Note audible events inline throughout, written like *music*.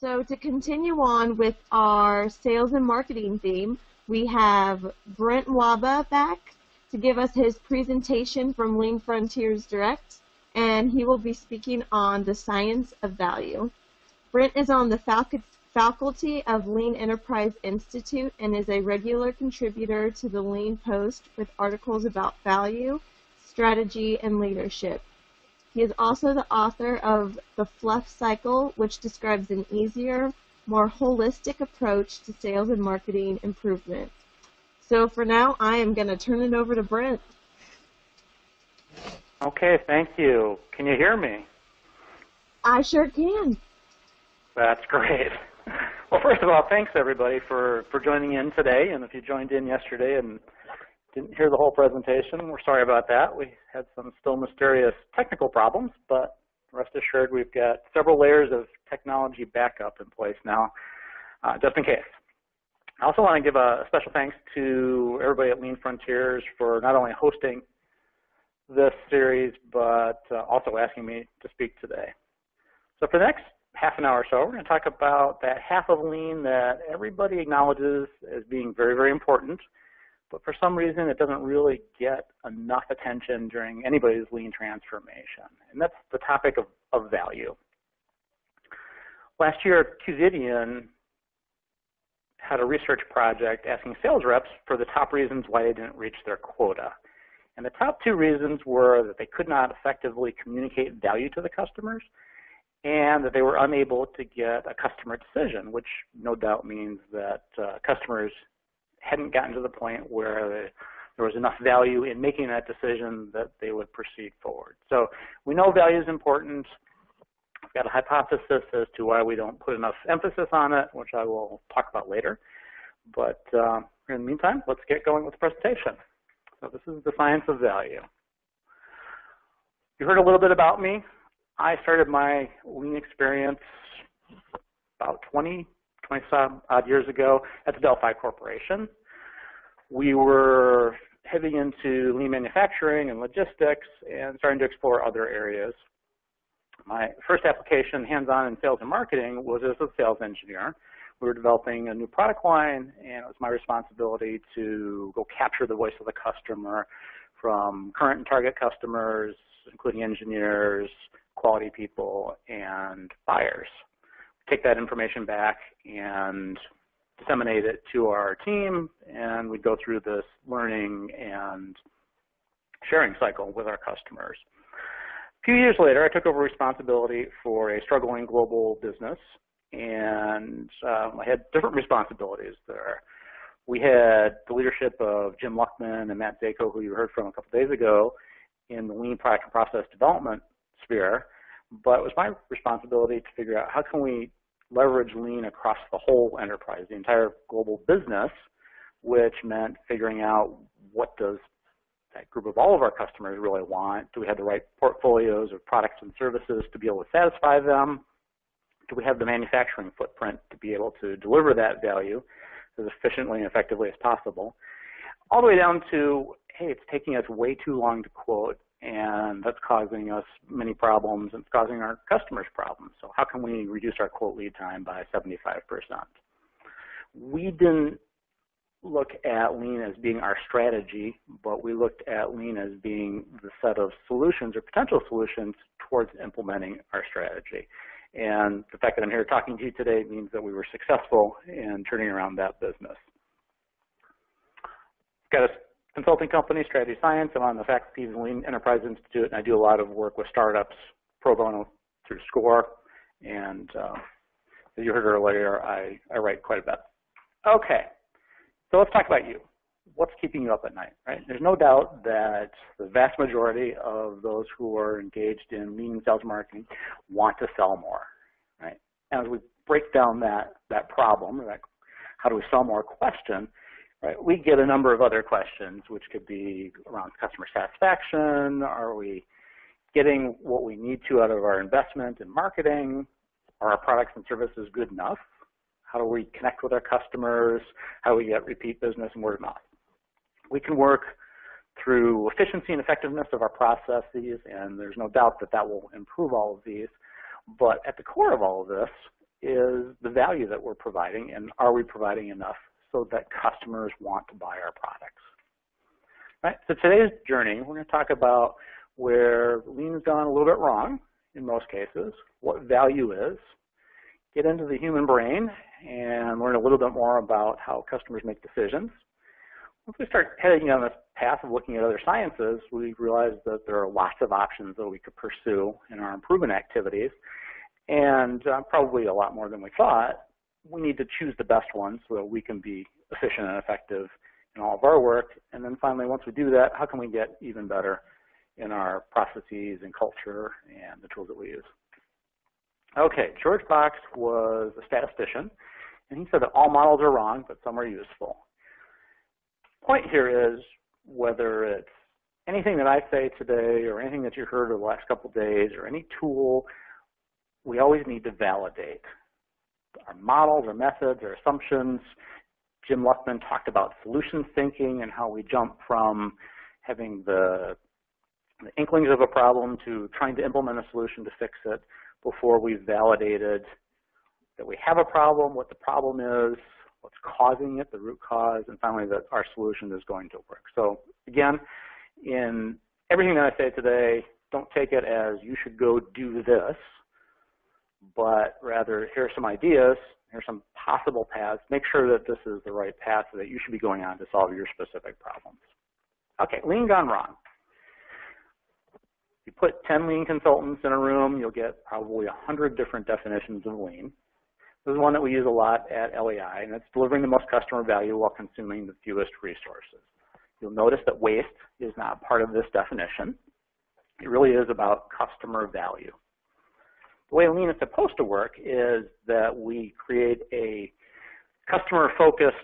So to continue on with our sales and marketing theme, we have Brent Wahba back to give us his presentation from Lean Frontiers Direct, and he will be speaking on the science of value. Brent is on the faculty of Lean Enterprise Institute and is a regular contributor to the Lean Post with articles about value, strategy, and leadership. He is also the author of The Fluff Cycle, which describes an easier, more holistic approach to sales and marketing improvement. So for now, I am going to turn it over to Brent. Okay, thank you. Can you hear me? I sure can. That's great. *laughs* Well, first of all, thanks everybody for, for joining in today. And if you joined in yesterday and didn't hear the whole presentation, we're sorry about that. We had some still mysterious technical problems, but rest assured we've got several layers of technology backup in place now, uh, just in case. I also want to give a special thanks to everybody at Lean Frontiers for not only hosting this series, but uh, also asking me to speak today. So for the next half an hour or so, we're going to talk about that half of lean that everybody acknowledges as being very, very important, but for some reason it doesn't really get enough attention during anybody's lean transformation, and that's the topic of, of value. Last year, Qvidian had a research project asking sales reps for the top reasons why they didn't reach their quota. And the top two reasons were that they could not effectively communicate value to the customers and that they were unable to get a customer decision, which no doubt means that uh, customers hadn't gotten to the point where there was enough value in making that decision that they would proceed forward. So we know value is important. I've got a hypothesis as to why we don't put enough emphasis on it, which I will talk about later. But uh, in the meantime, let's get going with the presentation. So this is the science of value. You heard a little bit about me. I started my lean experience about 20, 20 some odd years ago at the Delphi Corporation. We were heavy into lean manufacturing and logistics and starting to explore other areas. My first application hands-on in sales and marketing was as a sales engineer. We were developing a new product line and it was my responsibility to go capture the voice of the customer from current and target customers, including engineers, quality people, and buyers. Take that information back and disseminate it to our team, and we go through this learning and sharing cycle with our customers. A few years later, I took over responsibility for a struggling global business, and um, I had different responsibilities there. We had the leadership of Jim Luckman and Matt Zayko, who you heard from a couple days ago, in the lean product and process development sphere, but it was my responsibility to figure out how can we leverage lean across the whole enterprise, the entire global business, which meant figuring out what does that group of all of our customers really want? Do we have the right portfolios of products and services to be able to satisfy them? Do we have the manufacturing footprint to be able to deliver that value as efficiently and effectively as possible? All the way down to, hey, it's taking us way too long to quote and that's causing us many problems and it's causing our customers problems. So how can we reduce our quote lead time by 75%? We didn't look at lean as being our strategy, but we looked at lean as being the set of solutions or potential solutions towards implementing our strategy. And the fact that I'm here talking to you today means that we were successful in turning around that business. Got a consulting company, Strategy Science. I'm on the faculty of the Lean Enterprise Institute, and I do a lot of work with startups pro bono through SCORE. And uh, as you heard earlier, I, I write quite a bit. Okay, so let's talk about you. What's keeping you up at night, right? There's no doubt that the vast majority of those who are engaged in lean sales marketing want to sell more, right? And as we break down that, that problem, that how do we sell more question, Right. We get a number of other questions, which could be around customer satisfaction. Are we getting what we need to out of our investment in marketing? Are our products and services good enough? How do we connect with our customers? How do we get repeat business and word of mouth? We can work through efficiency and effectiveness of our processes, and there's no doubt that that will improve all of these. But at the core of all of this is the value that we're providing and are we providing enough so that customers want to buy our products. Right, so today's journey, we're going to talk about where lean's gone a little bit wrong in most cases, what value is, get into the human brain and learn a little bit more about how customers make decisions. Once we start heading on this path of looking at other sciences, we realize that there are lots of options that we could pursue in our improvement activities, and uh, probably a lot more than we thought. We need to choose the best ones so that we can be efficient and effective in all of our work. And then finally, once we do that, how can we get even better in our processes and culture and the tools that we use? Okay, George Box was a statistician, and he said that all models are wrong, but some are useful. Point here is whether it's anything that I say today or anything that you heard over the last couple days or any tool, we always need to validate our models, our methods, our assumptions. Jim Luckman talked about solution thinking and how we jump from having the, the inklings of a problem to trying to implement a solution to fix it before we've validated that we have a problem, what the problem is, what's causing it, the root cause, and finally that our solution is going to work. So again, in everything that I say today, don't take it as you should go do this, but rather here are some ideas, here are some possible paths. Make sure that this is the right path that you should be going on to solve your specific problems. Okay, lean gone wrong you put 10 lean consultants in a room, you'll get probably 100 different definitions of lean. This is one that we use a lot at LEI, and it's delivering the most customer value while consuming the fewest resources. You'll notice that waste is not part of this definition. It really is about customer value. The way lean is supposed to work is that we create a customer-focused,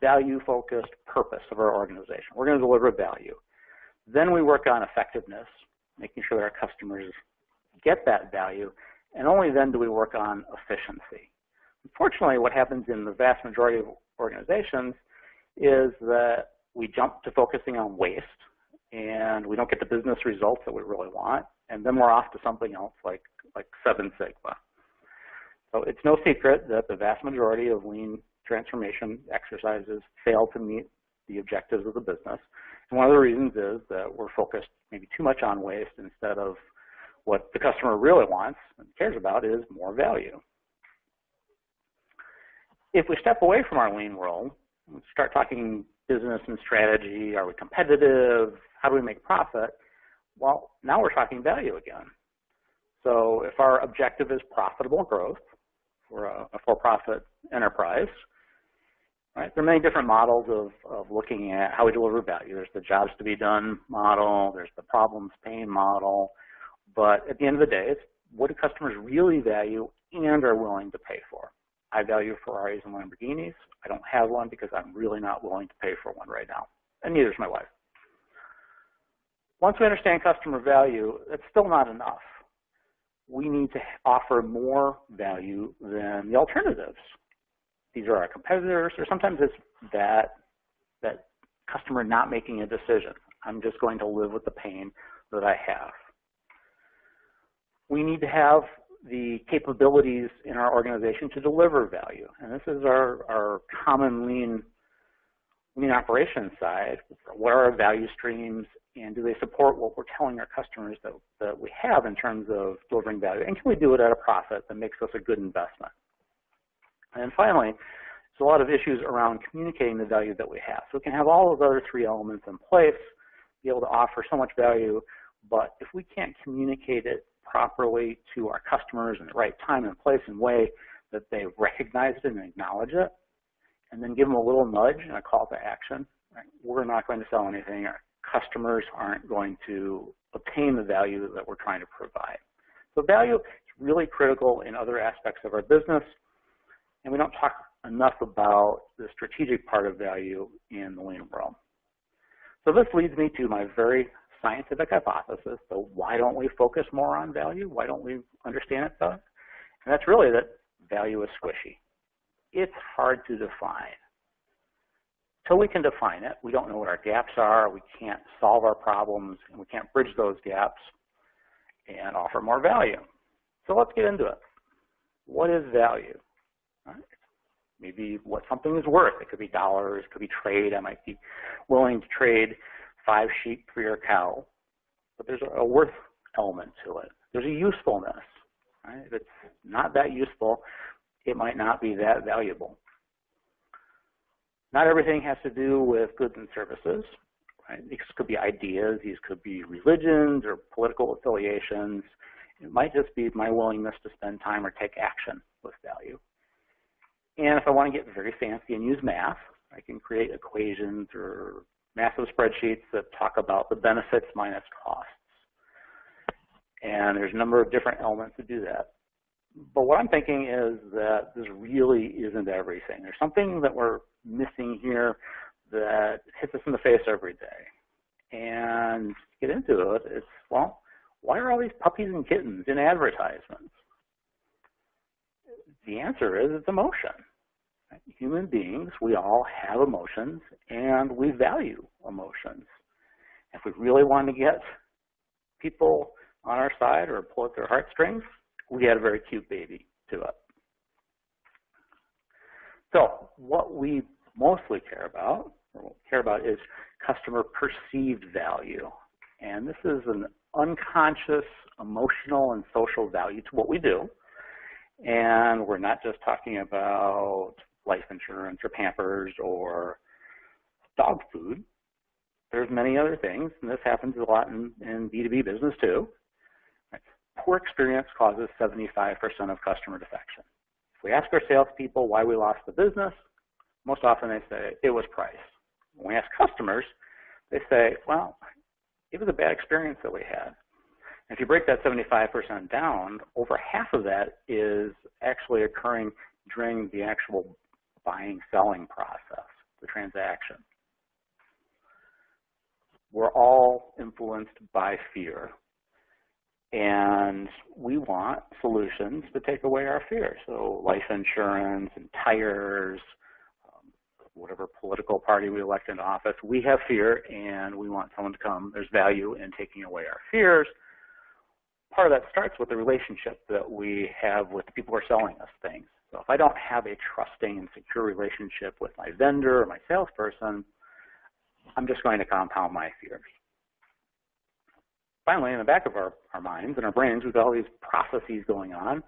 value-focused purpose of our organization. We're going to deliver value. Then we work on effectiveness, making sure that our customers get that value, and only then do we work on efficiency. Unfortunately, what happens in the vast majority of organizations is that we jump to focusing on waste and we don't get the business results that we really want, and then we're off to something else like, like Seven Sigma. So it's no secret that the vast majority of lean transformation exercises fail to meet the objectives of the business. And one of the reasons is that we're focused maybe too much on waste instead of what the customer really wants and cares about is more value. If we step away from our lean world, and start talking business and strategy, are we competitive? How do we make profit? Well, now we're talking value again. So if our objective is profitable growth for a, a for-profit enterprise, Right. There are many different models of, of looking at how we deliver value. There's the jobs to be done model, there's the problems pain model, but at the end of the day, it's what do customers really value and are willing to pay for? I value Ferraris and Lamborghinis. I don't have one because I'm really not willing to pay for one right now, and neither is my wife. Once we understand customer value, that's still not enough. We need to offer more value than the alternatives these are our competitors, or sometimes it's that that customer not making a decision. I'm just going to live with the pain that I have. We need to have the capabilities in our organization to deliver value. And this is our, our common lean, lean operations side. What are our value streams and do they support what we're telling our customers that, that we have in terms of delivering value? And can we do it at a profit that makes us a good investment? And finally, there's a lot of issues around communicating the value that we have. So we can have all of those three elements in place, be able to offer so much value, but if we can't communicate it properly to our customers in the right time and place and way that they recognize it and acknowledge it, and then give them a little nudge and a call to action, right, we're not going to sell anything. Our customers aren't going to obtain the value that we're trying to provide. So value is really critical in other aspects of our business. And we don't talk enough about the strategic part of value in the lean world. So this leads me to my very scientific hypothesis. So why don't we focus more on value? Why don't we understand it better? And that's really that value is squishy. It's hard to define. Until we can define it, we don't know what our gaps are, we can't solve our problems, and we can't bridge those gaps and offer more value. So let's get into it. what is value? Right? Maybe what something is worth. It could be dollars, it could be trade. I might be willing to trade five sheep for your cow. But there's a worth element to it. There's a usefulness. Right? If it's not that useful, it might not be that valuable. Not everything has to do with goods and services. Right? These could be ideas, these could be religions or political affiliations. It might just be my willingness to spend time or take action with value. And if I want to get very fancy and use math, I can create equations or massive spreadsheets that talk about the benefits minus costs. And there's a number of different elements to do that. But what I'm thinking is that this really isn't everything. There's something that we're missing here that hits us in the face every day. And to get into it, it's, well, why are all these puppies and kittens in advertisements? The answer is it's emotion. Human beings, we all have emotions and we value emotions. If we really want to get people on our side or pull at their heartstrings, we add a very cute baby to it. So what we mostly care about, or care about is customer perceived value. And this is an unconscious emotional and social value to what we do. And we're not just talking about life insurance or Pampers or dog food. There's many other things, and this happens a lot in, in B2B business too. Poor experience causes 75% of customer defection. If we ask our salespeople why we lost the business, most often they say it was price. When we ask customers, they say, well, it was a bad experience that we had. If you break that 75% down, over half of that is actually occurring during the actual buying selling process, the transaction. We're all influenced by fear. And we want solutions to take away our fear. So life insurance and tires, um, whatever political party we elect into office, we have fear and we want someone to come. There's value in taking away our fears. Part of that starts with the relationship that we have with the people who are selling us things. So if I don't have a trusting and secure relationship with my vendor or my salesperson, I'm just going to compound my fears finally, in the back of our, our minds and our brains, we've got all these processes going on. And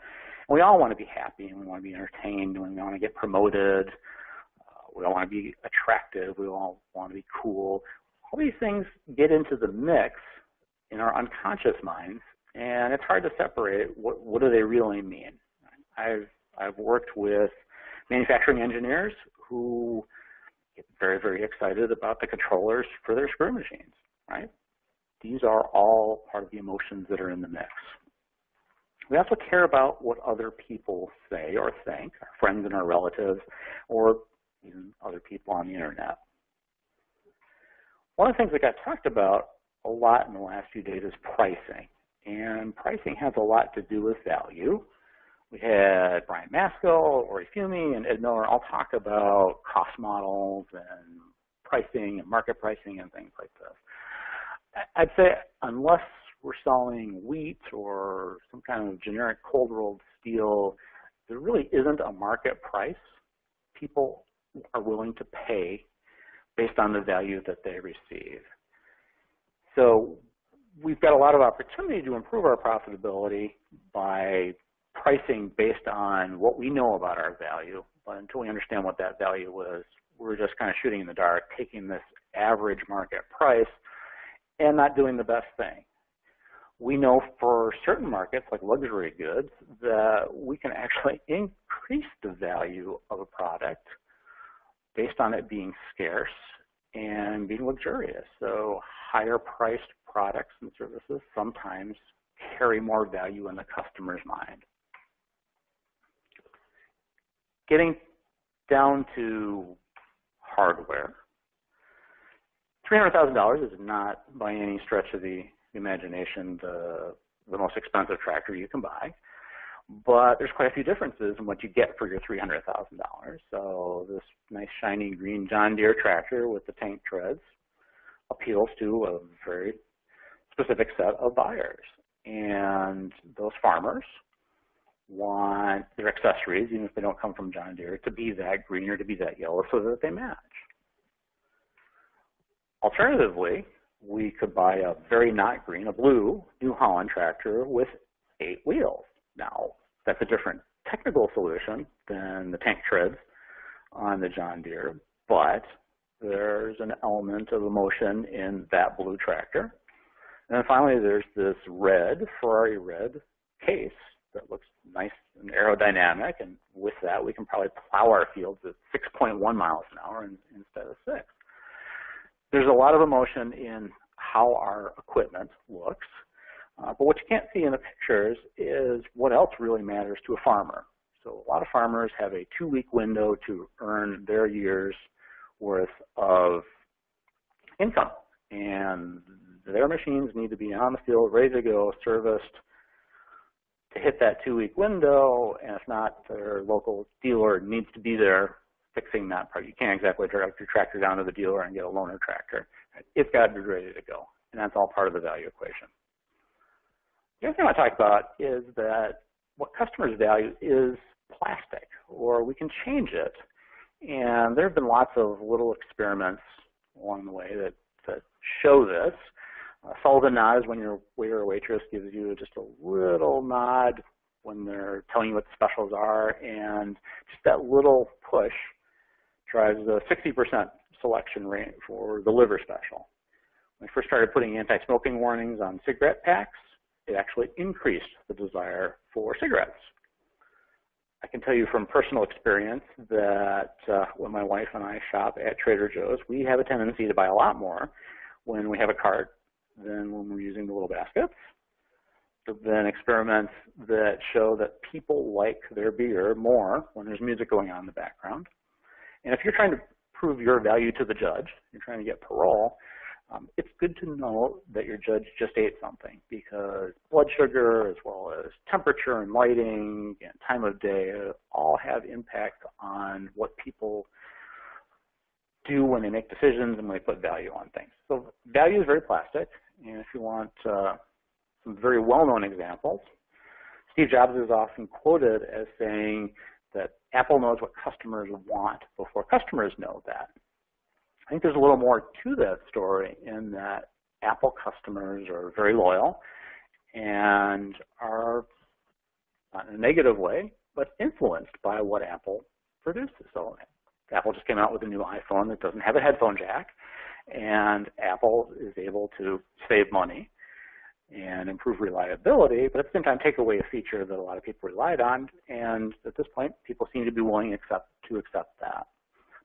we all want to be happy and we want to be entertained and we want to get promoted. Uh, we all want to be attractive. We all want to be cool. All these things get into the mix in our unconscious minds, and it's hard to separate what, what do they really mean. I've, I've worked with manufacturing engineers who get very, very excited about the controllers for their screw machines, right? These are all part of the emotions that are in the mix. We also care about what other people say or think, our friends and our relatives, or even other people on the internet. One of the things that got talked about a lot in the last few days is pricing. And pricing has a lot to do with value. We had Brian Maskell, Orry Fiume, and Ed Miller all talk about cost models and pricing and market pricing and things like this. I'd say unless we're selling wheat or some kind of generic cold rolled steel, there really isn't a market price people are willing to pay based on the value that they receive. So we've got a lot of opportunity to improve our profitability by pricing based on what we know about our value. But until we understand what that value is, we're just kind of shooting in the dark, taking this average market price and not doing the best thing. We know for certain markets, like luxury goods, that we can actually *laughs* increase the value of a product based on it being scarce and being luxurious. So higher priced products and services sometimes carry more value in the customer's mind. Getting down to hardware, $300,000 is not by any stretch of the imagination the, the most expensive tractor you can buy, but there's quite a few differences in what you get for your $300,000. So this nice shiny green John Deere tractor with the tank treads appeals to a very specific set of buyers. And those farmers want their accessories, even if they don't come from John Deere, to be that green or to be that yellow so that they match. Alternatively, we could buy a very not green, a blue New Holland tractor with eight wheels. Now, that's a different technical solution than the tank treads on the John Deere, but there's an element of emotion in that blue tractor. And then finally, there's this red, Ferrari red Case that looks nice and aerodynamic, and with that, we can probably plow our fields at 6.1 miles an hour 6. There's a lot of emotion in how our equipment looks, uh, but what you can't see in the pictures is what else really matters to a farmer. So a lot of farmers have a two-week window to earn their year's worth of income, and their machines need to be on the field, ready to go, serviced to hit that two-week window, and if not, their local dealer needs to be there fixing that part. You can't exactly drive your tractor down to the dealer and get a loaner tractor. It's got to be ready to go, and that's all part of the value equation. The other thing I want to talk about is that what customers value is plastic, or we can change it. And there have been lots of little experiments along the way that, that show this. Uh, Sullivan is when your waiter or waitress gives you just a little nod when they're telling you what the specials are, and just that little push drives the 60% selection rate for the liver special. When we first started putting anti-smoking warnings on cigarette packs, it actually increased the desire for cigarettes. I can tell you from personal experience that uh, when my wife and I shop at Trader Joe's, we have a tendency to buy a lot more when we have a cart than when we're using the little baskets. There have been experiments that show that people like their beer more when there's music going on in the background. And if you're trying to prove your value to the judge, you're trying to get parole, um, it's good to know that your judge just ate something because blood sugar as well as temperature and lighting and time of day all have impact on what people do when they make decisions and when they put value on things. So value is very plastic, and if you want uh, some very well-known examples, Steve Jobs is often quoted as saying Apple knows what customers want before customers know that. I think there's a little more to that story in that Apple customers are very loyal and are not in a negative way, but influenced by what Apple produces. So Apple just came out with a new iPhone that doesn't have a headphone jack, and Apple is able to save money and improve reliability, but at the same time take away a feature that a lot of people relied on, and at this point, people seem to be willing accept, to accept that.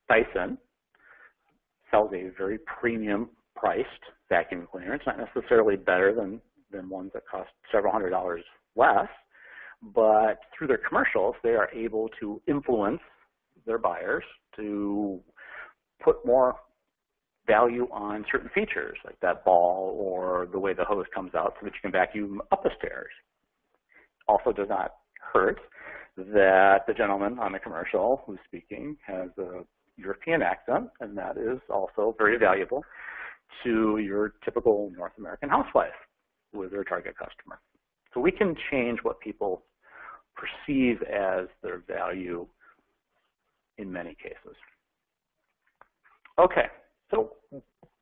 Dyson sells a very premium priced vacuum cleaner. It's not necessarily better than, than ones that cost several hundred dollars less, but through their commercials, they are able to influence their buyers to put more value on certain features, like that ball or the way the hose comes out so that you can vacuum up the stairs. Also does not hurt that the gentleman on the commercial who's speaking has a European accent, and that is also very valuable to your typical North American housewife with their target customer. So we can change what people perceive as their value in many cases. Okay, so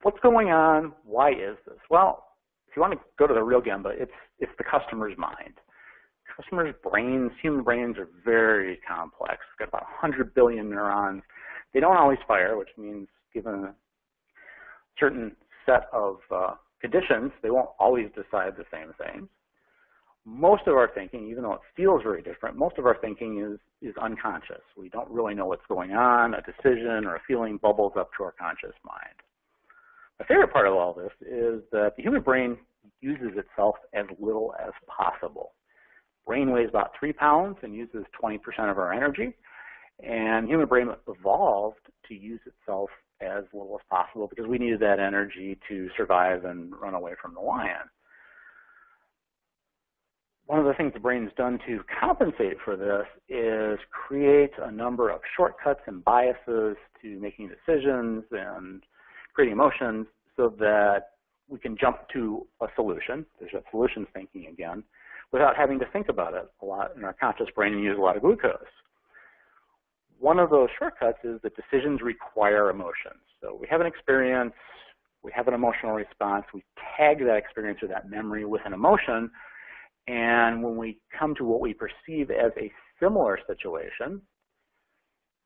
what's going on? Why is this? Well, if you want to go to the real Gemba, it's it's the customer's mind. Customers' brains, human brains are very complex. It's got about 100 billion neurons. They don't always fire, which means given a certain set of uh, conditions, they won't always decide the same things. Most of our thinking, even though it feels very different, most of our thinking is, is unconscious. We don't really know what's going on. A decision or a feeling bubbles up to our conscious mind. My favorite part of all this is that the human brain uses itself as little as possible. Brain weighs about three pounds and uses 20% of our energy. And human brain evolved to use itself as little as possible because we needed that energy to survive and run away from the lion. One of the things the brain's done to compensate for this is create a number of shortcuts and biases to making decisions and creating emotions so that we can jump to a solution. There's that solutions thinking again, without having to think about it a lot in our conscious brain and use a lot of glucose. One of those shortcuts is that decisions require emotions. So we have an experience, we have an emotional response, we tag that experience or that memory with an emotion, and when we come to what we perceive as a similar situation,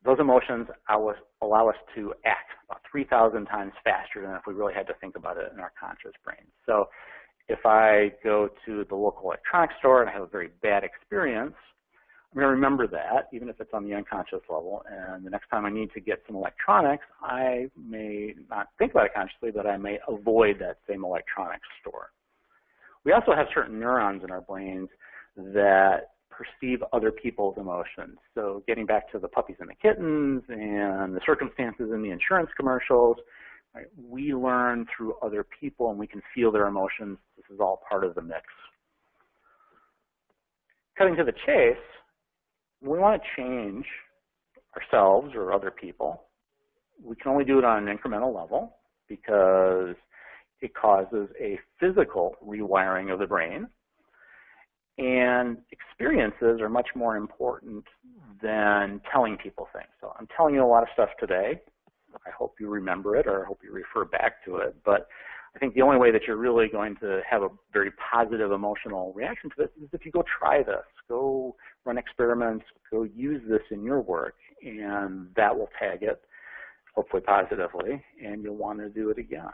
those emotions allow us to act about 3,000 times faster than if we really had to think about it in our conscious brain. So if I go to the local electronics store and I have a very bad experience, I'm going to remember that, even if it's on the unconscious level. And the next time I need to get some electronics, I may not think about it consciously, but I may avoid that same electronics store. We also have certain neurons in our brains that perceive other people's emotions. So getting back to the puppies and the kittens and the circumstances in the insurance commercials, right, we learn through other people and we can feel their emotions. This is all part of the mix. Cutting to the chase, we want to change ourselves or other people. We can only do it on an incremental level because it causes a physical rewiring of the brain and experiences are much more important than telling people things. So I'm telling you a lot of stuff today. I hope you remember it or I hope you refer back to it. But I think the only way that you're really going to have a very positive emotional reaction to this is if you go try this, go run experiments, go use this in your work, and that will tag it, hopefully positively, and you'll want to do it again.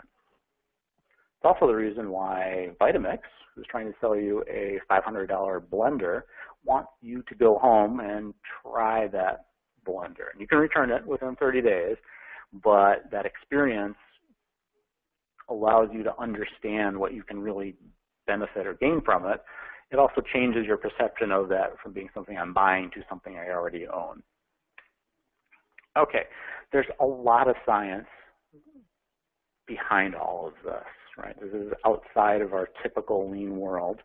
It's also the reason why Vitamix, who's trying to sell you a $500 blender, wants you to go home and try that blender. And you can return it within 30 days, but that experience allows you to understand what you can really benefit or gain from it. It also changes your perception of that from being something I'm buying to something I already own. Okay, there's a lot of science behind all of this right? This is outside of our typical lean world.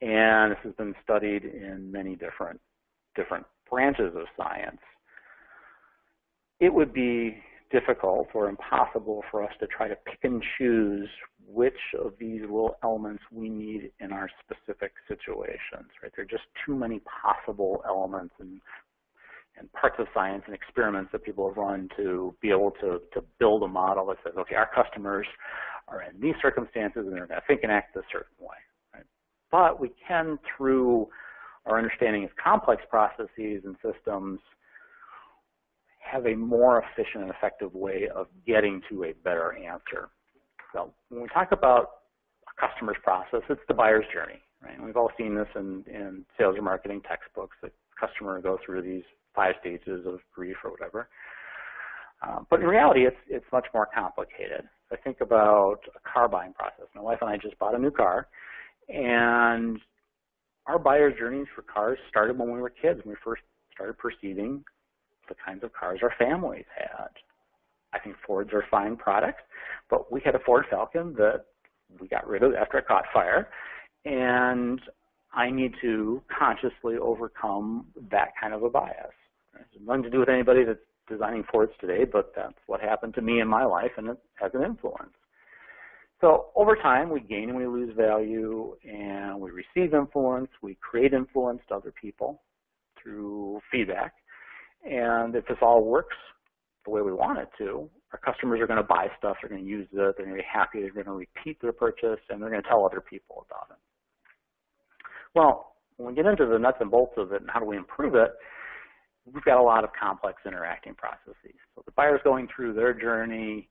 And this has been studied in many different, different branches of science. It would be difficult or impossible for us to try to pick and choose which of these little elements we need in our specific situations, right? There are just too many possible elements and and parts of science and experiments that people have run to be able to, to build a model that says, okay, our customers are in these circumstances and they're going to think and act a certain way. Right? But we can, through our understanding of complex processes and systems, have a more efficient and effective way of getting to a better answer. So when we talk about a customer's process, it's the buyer's journey. Right? We've all seen this in, in sales or marketing textbooks. The customer go through these five stages of grief or whatever. Uh, but in reality, it's it's much more complicated. I think about a car buying process. My wife and I just bought a new car, and our buyer's journeys for cars started when we were kids. When we first started perceiving the kinds of cars our families had. I think Fords are fine products, but we had a Ford Falcon that we got rid of after it caught fire, and I need to consciously overcome that kind of a bias. It has nothing to do with anybody that's designing Fords today, but that's what happened to me in my life, and it has an influence. So over time, we gain and we lose value, and we receive influence. We create influence to other people through feedback. And if this all works the way we want it to, our customers are going to buy stuff, they're going to use it, they're going to be happy, they're going to repeat their purchase, and they're going to tell other people about it. Well, when we get into the nuts and bolts of it and how do we improve it, we've got a lot of complex interacting processes. So the buyer's going through their journey.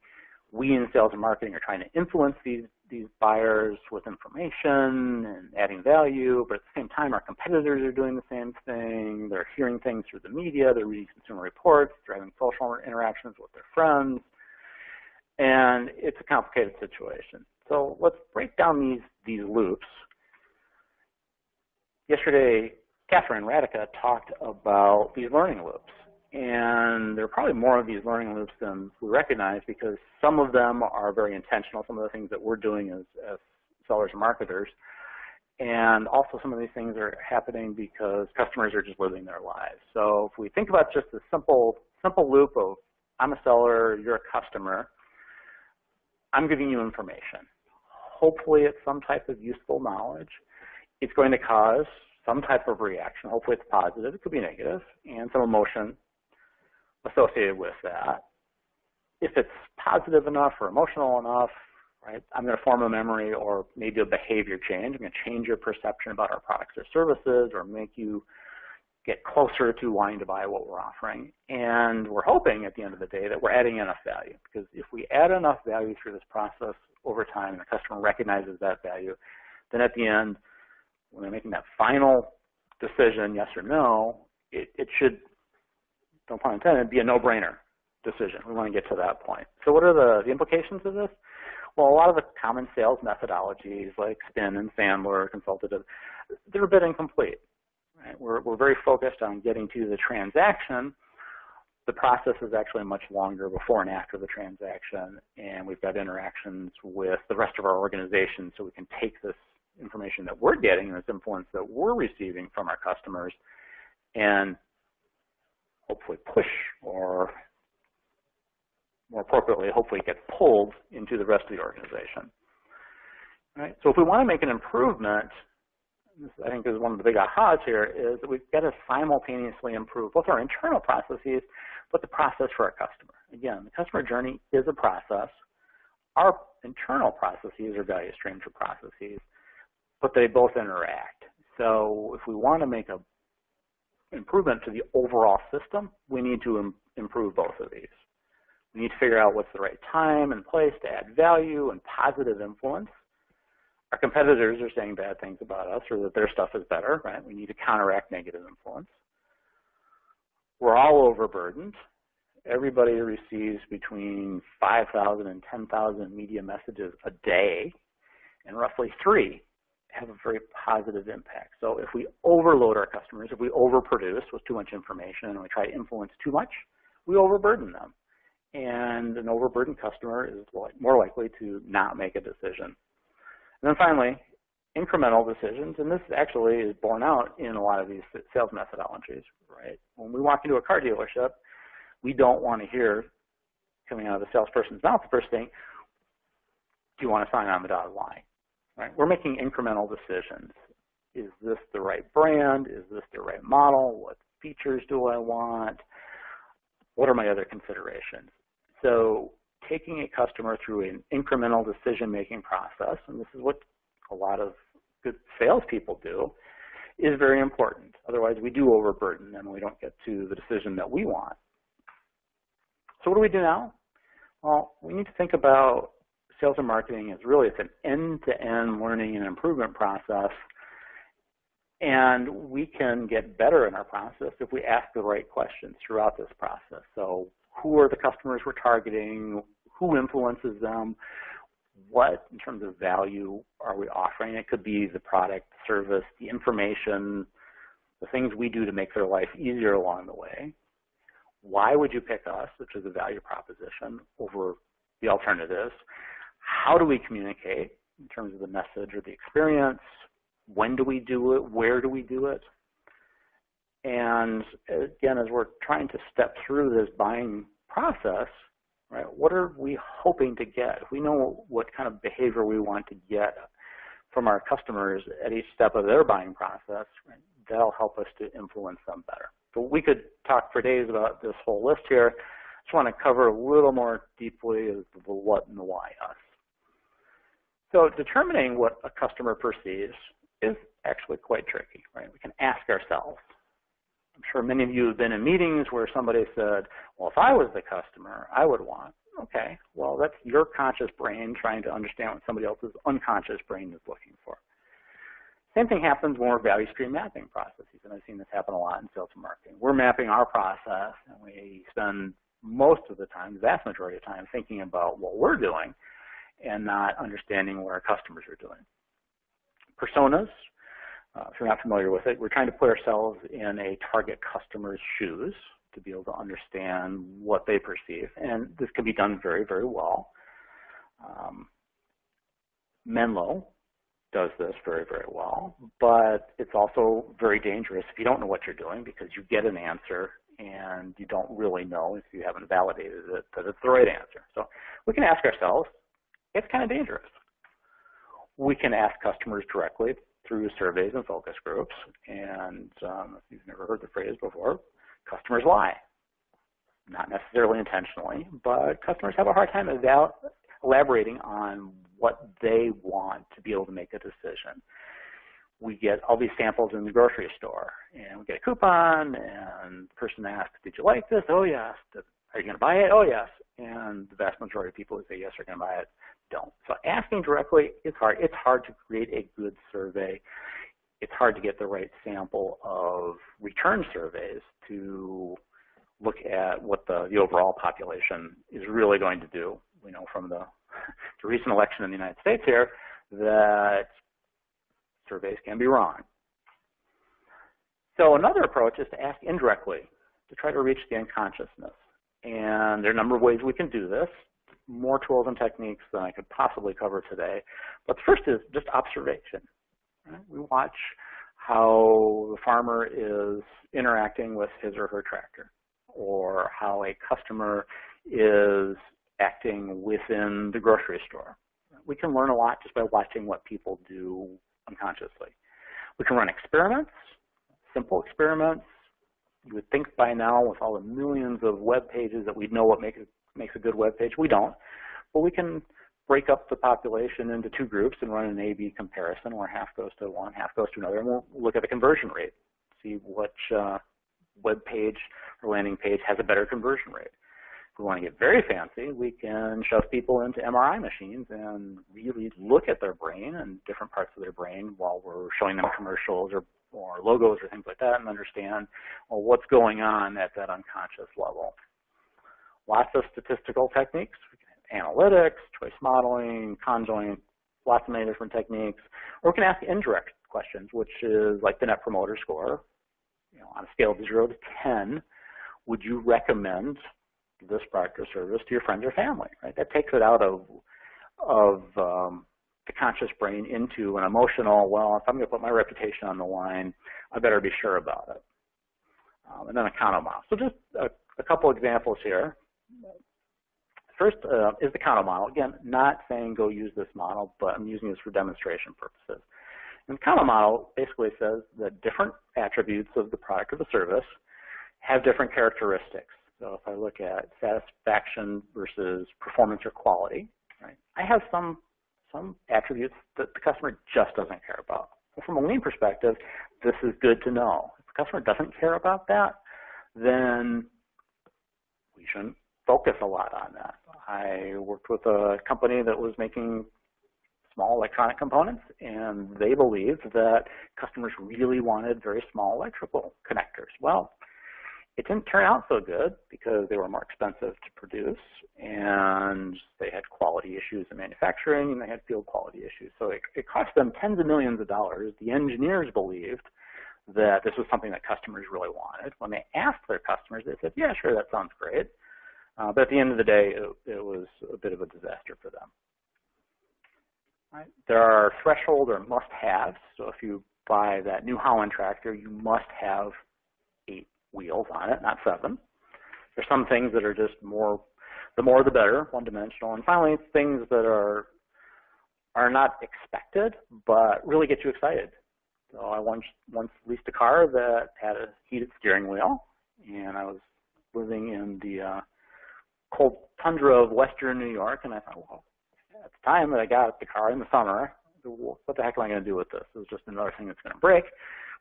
We in sales and marketing are trying to influence these these buyers with information and adding value, but at the same time, our competitors are doing the same thing. They're hearing things through the media. They're reading consumer reports. They're having social interactions with their friends, and it's a complicated situation. So let's break down these these loops. Yesterday, Katherine Radeka talked about these learning loops. And there are probably more of these learning loops than we recognize because some of them are very intentional, some of the things that we're doing as, as sellers and marketers. And also some of these things are happening because customers are just living their lives. So if we think about just a simple, simple loop of I'm a seller, you're a customer, I'm giving you information. hopefully it's some type of useful knowledge. It's going to cause some type of reaction. Hopefully it's positive. It could be negative, and some emotion associated with that. If it's positive enough or emotional enough, right, I'm going to form a memory or maybe a behavior change. I'm going to change your perception about our products or services or make you get closer to wanting to buy what we're offering. And we're hoping at the end of the day that we're adding enough value because if we add enough value through this process over time and the customer recognizes that value, then at the end, when they're making that final decision, yes or no, it, it should, don't pun intended, be a no-brainer decision. We want to get to that point. So what are the, the implications of this? Well, a lot of the common sales methodologies like SPIN and Sandler, consultative, they're a bit incomplete. Right? We're, we're very focused on getting to the transaction. The process is actually much longer before and after the transaction, and we've got interactions with the rest of our organization so we can take this information that we're getting and this influence that we're receiving from our customers and hopefully push or more appropriately, hopefully get pulled into the rest of the organization. Right? So if we want to make an improvement, this I think is one of the big ahas here, is that we've got to simultaneously improve both our internal processes, but the process for our customer. Again, the customer journey is a process. Our internal processes are value streams or processes, but they both interact. So if we want to make a improvement to the overall system, we need to Im improve both of these. We need to figure out what's the right time and place to add value and positive influence. Our competitors are saying bad things about us or that their stuff is better, right? We need to counteract negative influence. We're all overburdened. Everybody receives between 5,000 and 10,000 media messages a day, and roughly three have a very positive impact. So if we overload our customers, if we overproduce with too much information and we try to influence too much, we overburden them and an overburdened customer is more likely to not make a decision. And then finally, incremental decisions, and this actually is borne out in a lot of these sales methodologies, right? When we walk into a car dealership, we don't want to hear coming out of the salesperson's mouth the first thing, do you want to sign on the dotted line? Right? We're making incremental decisions. Is this the right brand? Is this the right model? What features do I want? What are my other considerations? So taking a customer through an incremental decision-making process, and this is what a lot of good salespeople do, is very important. Otherwise, we do overburden them and we don't get to the decision that we want. So what do we do now? Well, we need to think about sales and marketing is really it's an end-to-end -end learning and improvement process. And we can get better in our process if we ask the right questions throughout this process. So who are the customers we're targeting, who influences them, what in terms of value are we offering. It could be the product, service, the information, the things we do to make their life easier along the way. Why would you pick us, which is a value proposition, over the alternatives? How do we communicate in terms of the message or the experience? When do we do it? Where do we do it? And again, as we're trying to step through this buying process, right, what are we hoping to get? If we know what kind of behavior we want to get from our customers at each step of their buying process, right, that'll help us to influence them better. So we could talk for days about this whole list here. I just want to cover a little more deeply the what and the why us. So determining what a customer perceives is actually quite tricky, right? We can ask ourselves, I'm sure many of you have been in meetings where somebody said, well, if I was the customer, I would want. Okay, well, that's your conscious brain trying to understand what somebody else's unconscious brain is looking for. Same thing happens when we're value stream mapping processes, and I've seen this happen a lot in sales and marketing. We're mapping our process, and we spend most of the time, the vast majority of the time, thinking about what we're doing and not understanding what our customers are doing. Personas, uh, if you're not familiar with it, we're trying to put ourselves in a target customer's shoes to be able to understand what they perceive. And this can be done very, very well. Um, Menlo does this very, very well, but it's also very dangerous if you don't know what you're doing because you get an answer and you don't really know if you haven't validated it that it's the right answer. So we can ask ourselves, it's kind of dangerous. we can ask customers directly through surveys and focus groups. And um, if you've never heard the phrase before, customers lie. Not necessarily intentionally, but customers have a hard time elaborating on what they want to be able to make a decision. We get all these samples in the grocery store, and we get a coupon, and the person asks, did you like this? Oh, yes. Are you going to buy it? Oh, yes. And the vast majority of people who say yes are going to buy it don't. So asking directly is hard. It's hard to create a good survey. It's hard to get the right sample of return surveys to look at what the, the overall population is really going to do. We know from the, the recent election in the United States here that surveys can be wrong. So another approach is to ask indirectly to try to reach the unconsciousness. And there are a number of ways we can do this, more tools and techniques than I could possibly cover today. But the first is just observation. Right? We watch how the farmer is interacting with his or her tractor, or how a customer is acting within the grocery store. We can learn a lot just by watching what people do unconsciously. We can run experiments, simple experiments, you would think by now with all the millions of web pages that we'd know what makes, makes a good web page. We don't. But we can break up the population into two groups and run an A-B comparison where half goes to one, half goes to another, and we'll look at the conversion rate, see which uh, web page or landing page has a better conversion rate. If we want to get very fancy, we can shove people into MRI machines and really look at their brain and different parts of their brain while we're showing them commercials or or logos or things like that and understand well, what's going on at that unconscious level. Lots of statistical techniques, analytics, choice modeling, conjoint, lots of many different techniques. Or we can ask indirect questions, which is like the Net Promoter Score. You know, on a scale of 0 to 10, would you recommend this product or service to your friends or family? Right? That takes it out of of um, the conscious brain into an emotional, well, if I'm going to put my reputation on the line, I better be sure about it. Um, and then a model. So just a, a couple examples here. First uh, is the Kano model. Again, not saying go use this model, but I'm using this for demonstration purposes. And the Kano model basically says that different attributes of the product or the service have different characteristics. So if I look at satisfaction versus performance or quality, right, I have some some attributes that the customer just doesn't care about. From a lean perspective, this is good to know. If the customer doesn't care about that, then we shouldn't focus a lot on that. I worked with a company that was making small electronic components, and they believed that customers really wanted very small electrical connectors. Well, it didn't turn out so good because they were more expensive to produce and they had quality issues in manufacturing and they had field quality issues. So it, it cost them tens of millions of dollars. The engineers believed that this was something that customers really wanted. When they asked their customers, they said, yeah, sure, that sounds great. Uh, but at the end of the day, it, it was a bit of a disaster for them. Right. There are threshold or must-haves. So if you buy that New Holland tractor, you must have eight wheels on it, not seven. There's some things that are just more, the more the better, one-dimensional. And finally, things that are are not expected, but really get you excited. So I once once leased a car that had a heated steering wheel, and I was living in the uh, cold tundra of western New York, and I thought, well, at the time that I got the car in the summer, what the heck am I going to do with this? It was just another thing that's going to break.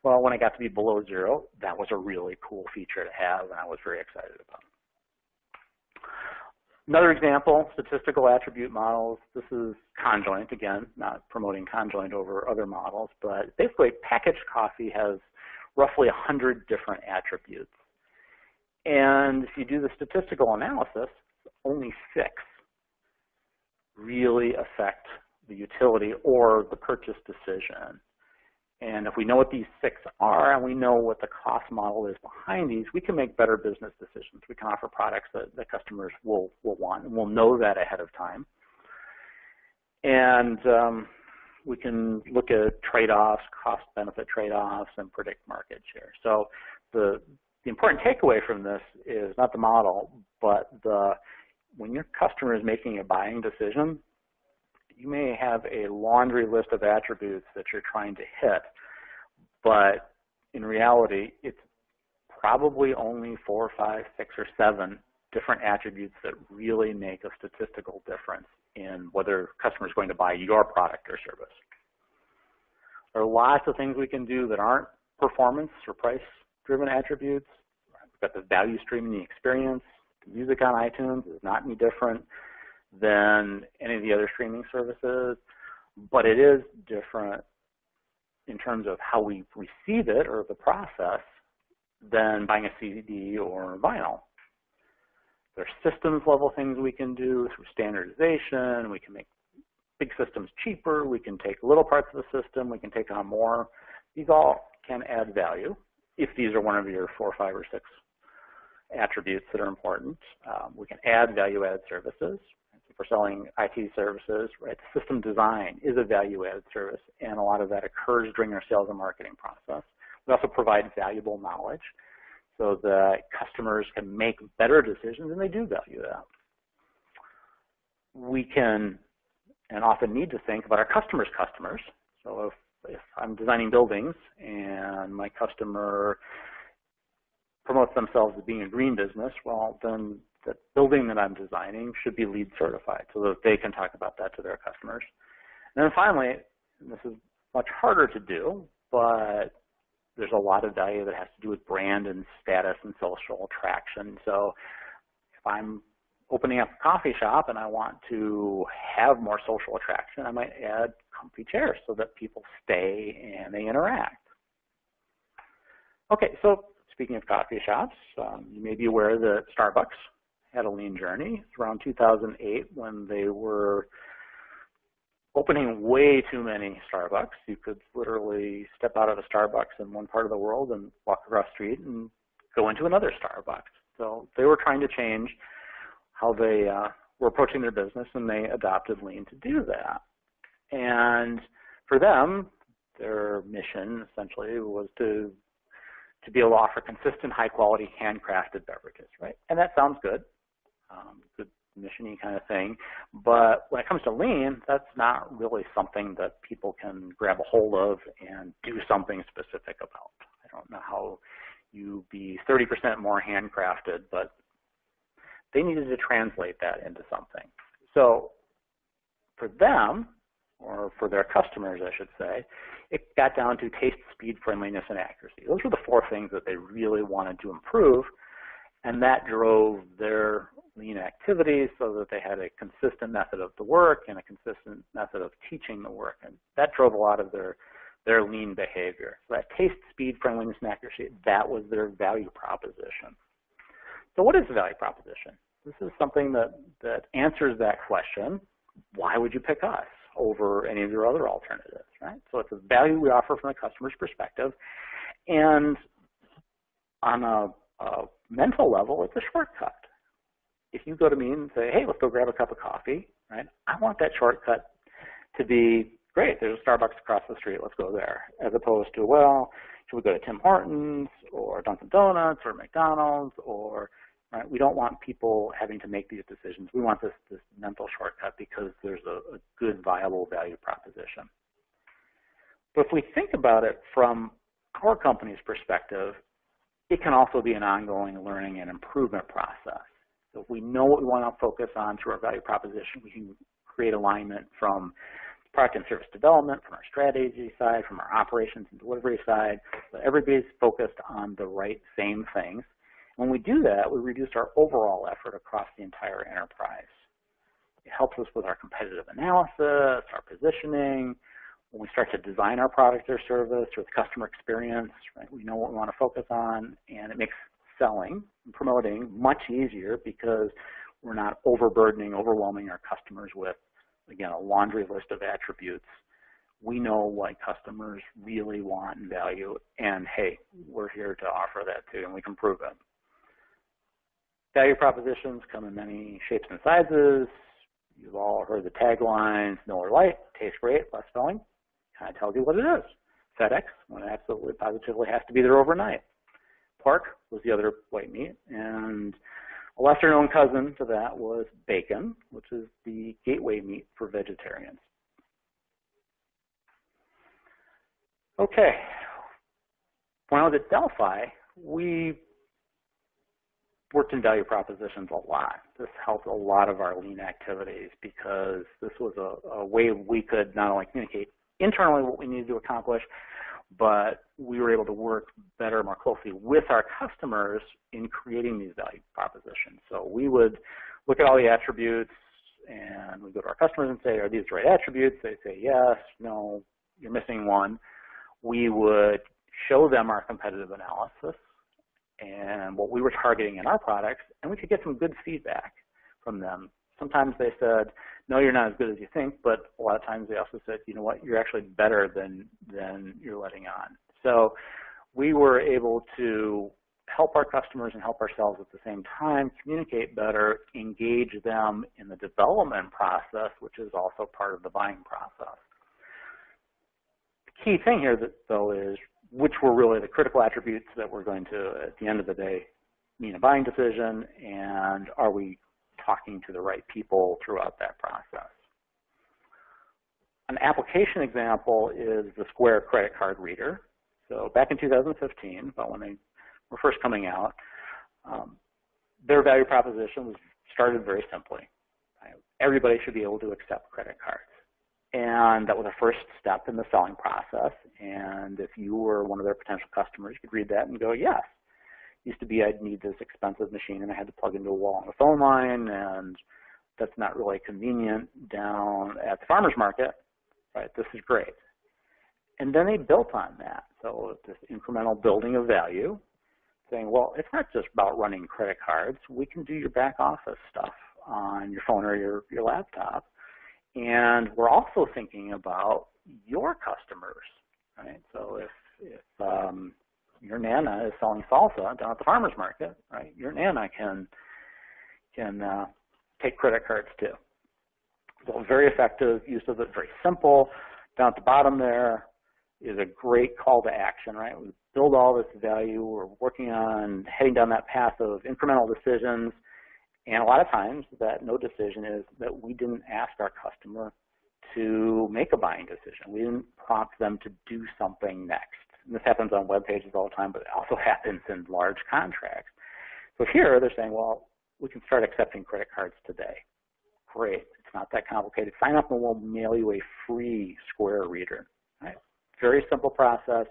Well, when I got to be below zero, that was a really cool feature to have, and I was very excited about it. Another example, statistical attribute models. This is conjoint, again, not promoting conjoint over other models, but basically packaged coffee has roughly 100 different attributes. And if you do the statistical analysis, only six really affect the utility or the purchase decision. And if we know what these six are and we know what the cost model is behind these, we can make better business decisions. We can offer products that, that customers will, will want, and we'll know that ahead of time. And um, we can look at trade-offs, cost-benefit trade-offs, and predict market share. So the, the important takeaway from this is not the model, but the when your customer is making a buying decision, you may have a laundry list of attributes that you're trying to hit, but in reality, it's probably only four, five, six, or seven different attributes that really make a statistical difference in whether customers going to buy your product or service. There are lots of things we can do that aren't performance or price driven attributes. We've got the value stream in the experience. Music on iTunes is not any different than any of the other streaming services, but it is different in terms of how we receive it or the process than buying a CD or vinyl. There's systems level things we can do through standardization. We can make big systems cheaper. We can take little parts of the system. We can take on more. These all can add value if these are one of your four, five, or six attributes that are important. Um, we can add value-added services. If we're selling IT services, right, system design is a value-added service, and a lot of that occurs during our sales and marketing process. We also provide valuable knowledge so that customers can make better decisions, and they do value that. We can and often need to think about our customers' customers. So if, if I'm designing buildings and my customer promotes themselves as being a green business, well, then the building that I'm designing should be LEED certified so that they can talk about that to their customers. And then finally, and this is much harder to do, but there's a lot of value that has to do with brand and status and social attraction. So if I'm opening up a coffee shop and I want to have more social attraction, I might add comfy chairs so that people stay and they interact. Okay, so speaking of coffee shops, um, you may be aware that Starbucks had a lean journey It's around 2008 when they were opening way too many Starbucks. You could literally step out of a Starbucks in one part of the world and walk across the street and go into another Starbucks. So they were trying to change how they uh, were approaching their business, and they adopted Lean to do that. And for them, their mission essentially was to to be able to offer consistent, high quality, handcrafted beverages, right? And that sounds good, um, good missiony kind of thing. But when it comes to lean, that's not really something that people can grab a hold of and do something specific about. I don't know how you be 30% more handcrafted, but they needed to translate that into something. So for them, or for their customers, I should say, it got down to taste, speed, friendliness, and accuracy. Those were the four things that they really wanted to improve, and that drove their lean activities so that they had a consistent method of the work and a consistent method of teaching the work. And that drove a lot of their, their lean behavior. So that taste, speed, friendliness, and accuracy, that was their value proposition. So what is the value proposition? This is something that, that answers that question. Why would you pick us over any of your other alternatives, right? So it's a value we offer from the customer's perspective. And on a, a mental level, it's a shortcut if you go to me and say, hey, let's go grab a cup of coffee, right? I want that shortcut to be great. There's a Starbucks across the street. Let's go there. As opposed to, well, should we go to Tim Hortons or Dunkin' Donuts or McDonald's or right? We don't want people having to make these decisions. We want this this mental shortcut because there's a, a good viable value proposition. But if we think about it from our company's perspective, it can also be an ongoing learning and improvement process. So if we know what we want to focus on through our value proposition, we can create alignment from product and service development, from our strategy side, from our operations and delivery side. So everybody's focused on the right same things. When we do that, we reduce our overall effort across the entire enterprise. It helps us with our competitive analysis, our positioning. When we start to design our product or service or the customer experience, right, we know what we want to focus on, and it makes selling and promoting much easier because we're not overburdening, overwhelming our customers with, again, a laundry list of attributes. We know what customers really want and value, and hey, we're here to offer that too, and we can prove it. Value propositions come in many shapes and sizes. You've all heard the taglines, no or light, taste great, less filling. Kind of tells you what it is. FedEx, when it absolutely positively has to be there overnight. Pork was the other white meat, and a lesser known cousin to that was bacon, which is the gateway meat for vegetarians. Okay, when I was at Delphi, we worked in value propositions a lot. This helped a lot of our lean activities because this was a, a way we could not only communicate internally what we needed to accomplish, but we were able to work better, more closely with our customers in creating these value propositions. So we would look at all the attributes and we go to our customers and say, are these the right attributes? They say, yes, no, you're missing one. We would show them our competitive analysis and what we were targeting in our products, and we could get some good feedback from them. Sometimes they said, no, you're not as good as you think, but a lot of times they also said, you know what, you're actually better than, than you're letting on. So we were able to help our customers and help ourselves at the same time, communicate better, engage them in the development process, which is also part of the buying process. The key thing here, though, is which were really the critical attributes that we're going to, at the end of the day, mean a buying decision, and are we talking to the right people throughout that process. An application example is the Square credit card reader. So back in 2015, about when they were first coming out, um, their value proposition was started very simply. Everybody should be able to accept credit cards. And that was the first step in the selling process. And if you were one of their potential customers, you could read that and go, yes, used to be I'd need this expensive machine and I had to plug into a wall on the phone line and that's not really convenient down at the farmer's market, right? This is great. And then they built on that. So this incremental building of value, saying, well, it's not just about running credit cards. We can do your back office stuff on your phone or your, your laptop. And we're also thinking about your customers, right? So if, if um, your nana is selling salsa down at the farmer's market, right? Your nana can can uh, take credit cards too. So very effective use of it, very simple. Down at the bottom there is a great call to action, right? We build all this value. We're working on heading down that path of incremental decisions. And a lot of times that no decision is that we didn't ask our customer to make a buying decision. We didn't prompt them to do something next. And this happens on web pages all the time, but it also *laughs* happens in large contracts. So here they're saying, well, we can start accepting credit cards today. Great. It's not that complicated. Sign up and we'll mail you a free Square reader. Right? Very simple process.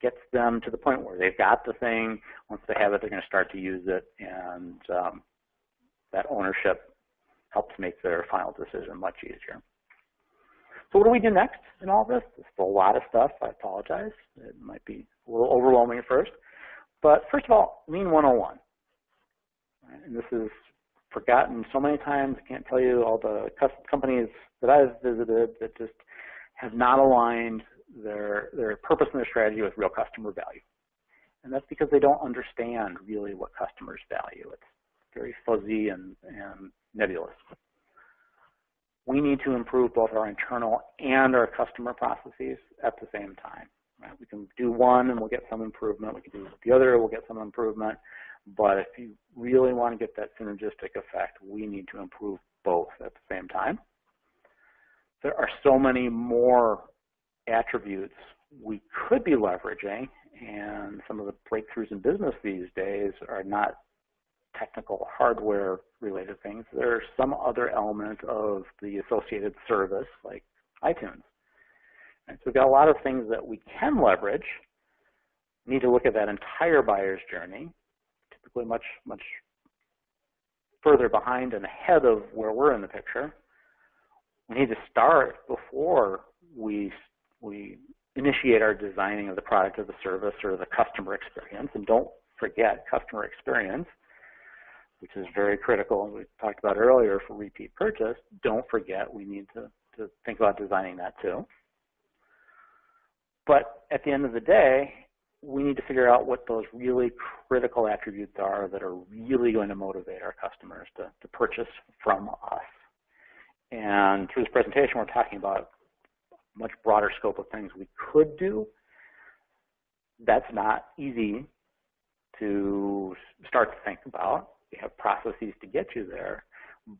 Gets them to the point where they've got the thing. Once they have it, they're going to start to use it, and um, that ownership helps make their final decision much easier. So what do we do next in all this? There's a lot of stuff. I apologize. It might be a little overwhelming at first. But first of all, Lean 101. And this is forgotten so many times. I can't tell you all the companies that I've visited that just have not aligned their, their purpose and their strategy with real customer value. And that's because they don't understand really what customers value. It's very fuzzy and, and nebulous we need to improve both our internal and our customer processes at the same time. Right? We can do one and we'll get some improvement. We can do the other, and we'll get some improvement. But if you really want to get that synergistic effect, we need to improve both at the same time. There are so many more attributes we could be leveraging, and some of the breakthroughs in business these days are not technical hardware related things. There's some other element of the associated service like iTunes. And so we've got a lot of things that we can leverage. We need to look at that entire buyer's journey, typically much, much further behind and ahead of where we're in the picture. We need to start before we, we initiate our designing of the product or the service or the customer experience. And don't forget customer experience which is very critical, and we talked about earlier for repeat purchase, don't forget we need to, to think about designing that too. But at the end of the day, we need to figure out what those really critical attributes are that are really going to motivate our customers to, to purchase from us. And through this presentation, we're talking about a much broader scope of things we could do. That's not easy to start to think about we have processes to get you there.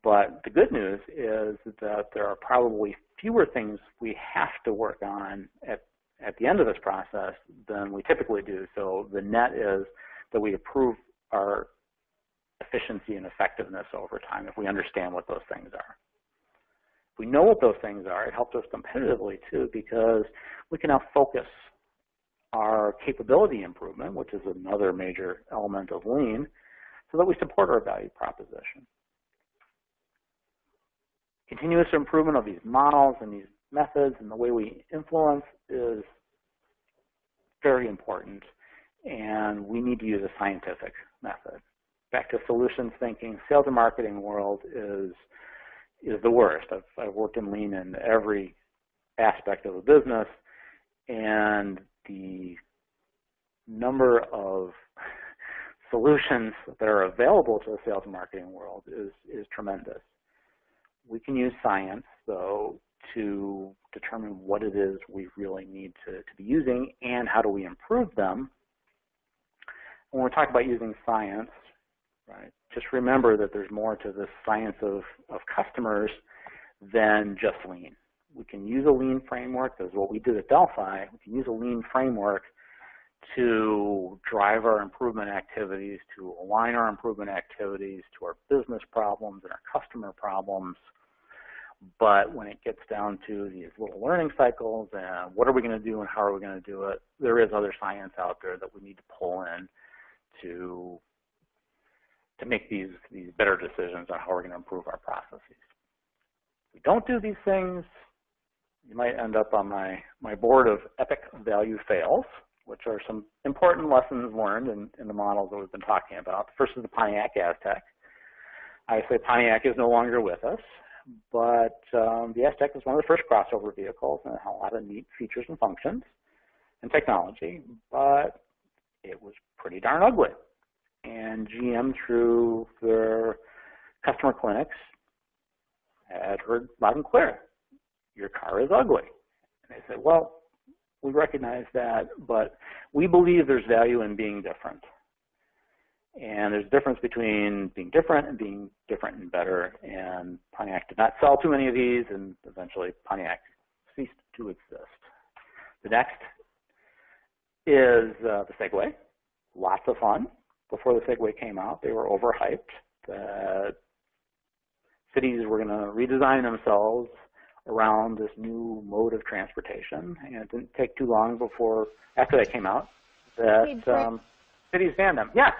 But the good news is that there are probably fewer things we have to work on at at the end of this process than we typically do. So the net is that we improve our efficiency and effectiveness over time if we understand what those things are. If we know what those things are, it helps us competitively too because we can now focus our capability improvement, which is another major element of lean, so that we support our value proposition. Continuous improvement of these models and these methods and the way we influence is very important, and we need to use a scientific method. Back to solutions thinking, sales and marketing world is is the worst. I've, I've worked in lean in every aspect of the business, and the number of solutions that are available to the sales and marketing world is, is tremendous. We can use science, though, to determine what it is we really need to, to be using and how do we improve them. When we talk about using science, right, just remember that there's more to the science of, of customers than just lean. We can use a lean framework, that's what we did at Delphi, we can use a lean framework to drive our improvement activities, to align our improvement activities to our business problems and our customer problems, but when it gets down to these little learning cycles and what are we going to do and how are we going to do it, there is other science out there that we need to pull in to to make these these better decisions on how we're going to improve our processes. If we don't do these things, you might end up on my, my board of epic value fails, which are some important lessons learned in, in the models that we've been talking about. The first is the Pontiac Aztek. I say Pontiac is no longer with us, but um, the Aztek was one of the first crossover vehicles and had a lot of neat features and functions and technology, but it was pretty darn ugly. And GM, through their customer clinics, had heard loud and clear, your car is ugly. And they said, well, we recognize that, but we believe there's value in being different. And there's a difference between being different and being different and better. And Pontiac did not sell too many of these, and eventually Pontiac ceased to exist. The next is uh, the Segway. Lots of fun. Before the Segway came out, they were overhyped. The cities were going to redesign themselves around this new mode of transportation, and it didn't take too long before, after that came out, that um, cities banned them. Yes.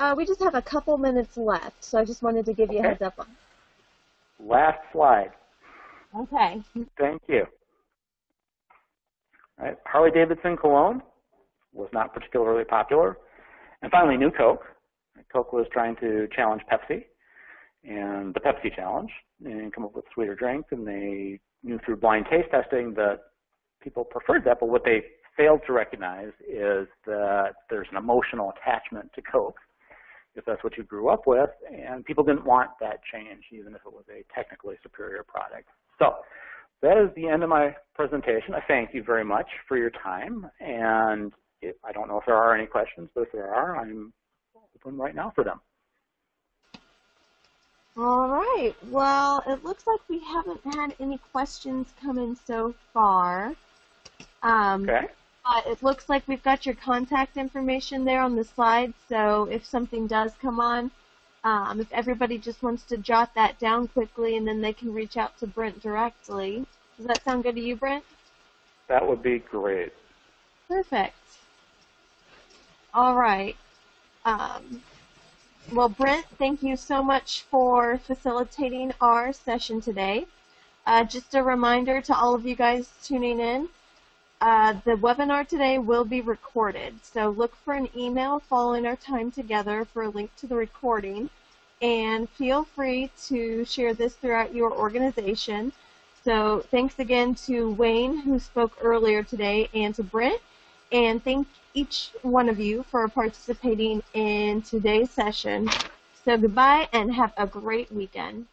Uh, we just have a couple minutes left, so I just wanted to give you okay. a heads up on. Last slide. Okay. Thank you. All right. Harley Davidson Cologne was not particularly popular. And finally, New Coke. Coke was trying to challenge Pepsi and the Pepsi challenge and come up with sweeter drink. And they knew through blind taste testing that people preferred that. But what they failed to recognize is that there's an emotional attachment to Coke if that's what you grew up with, and people didn't want that change, even if it was a technically superior product. So that is the end of my presentation. I thank you very much for your time, and if, I don't know if there are any questions, but if there are, I'm open right now for them. All right. Well, it looks like we haven't had any questions come in so far. Um, okay. Uh, it looks like we've got your contact information there on the slide, so if something does come on, um, if everybody just wants to jot that down quickly and then they can reach out to Brent directly. Does that sound good to you, Brent? That would be great. Perfect. All right. Um, well, Brent, thank you so much for facilitating our session today. Uh, just a reminder to all of you guys tuning in, uh, the webinar today will be recorded, so look for an email following our time together for a link to the recording, and feel free to share this throughout your organization. So thanks again to Dwayne, who spoke earlier today, and to Brent, and thank each one of you for participating in today's session. So goodbye and have a great weekend.